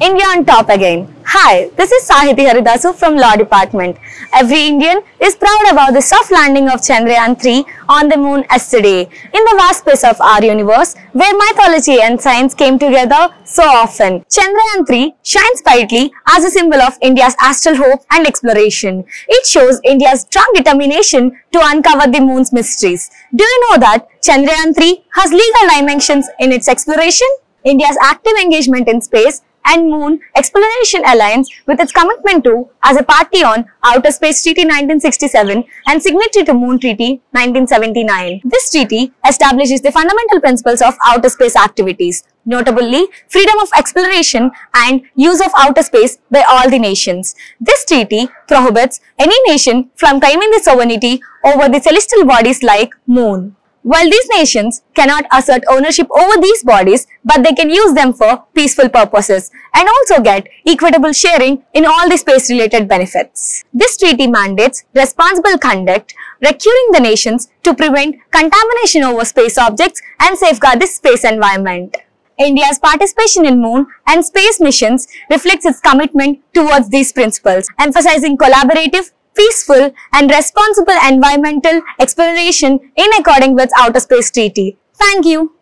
India on top again. Hi, this is Sahiti Haridasu from Law Department. Every Indian is proud about the soft landing of Chandrayaan 3 on the moon yesterday. In the vast space of our universe, where mythology and science came together so often, Chandrayaan 3 shines brightly as a symbol of India's astral hope and exploration. It shows India's strong determination to uncover the moon's mysteries. Do you know that Chandrayaan 3 has legal dimensions in its exploration? India's active engagement in space and Moon Exploration Alliance with its commitment to as a party on Outer Space Treaty 1967 and signatory to Moon Treaty 1979. This treaty establishes the fundamental principles of outer space activities, notably freedom of exploration and use of outer space by all the nations. This treaty prohibits any nation from claiming the sovereignty over the celestial bodies like Moon. While these nations cannot assert ownership over these bodies, but they can use them for peaceful purposes and also get equitable sharing in all the space-related benefits. This treaty mandates responsible conduct, recurring the nations to prevent contamination over space objects and safeguard the space environment. India's participation in moon and space missions reflects its commitment towards these principles, emphasizing collaborative, peaceful and responsible environmental exploration in accordance with Outer Space Treaty. Thank you.